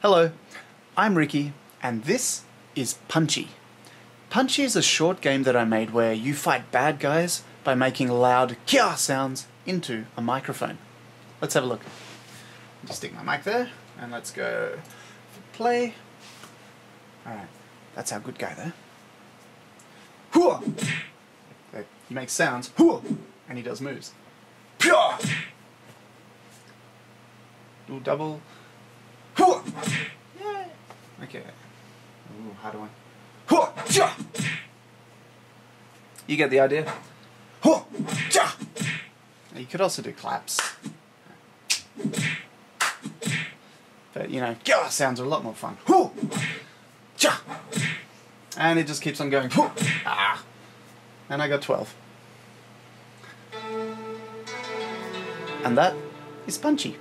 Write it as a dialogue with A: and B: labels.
A: Hello, I'm Ricky, and this is Punchy. Punchy is a short game that I made where you fight bad guys by making loud kiai sounds into a microphone. Let's have a look. Just stick my mic there, and let's go play. Alright, that's our good guy there. Hua! He makes sounds, hua, and he does moves. Pya! Do double. Okay. Ooh, how do I? You get the idea? You could also do claps. But you know, sounds are a lot more fun. And it just keeps on going. Ah! And I got 12. And that is punchy.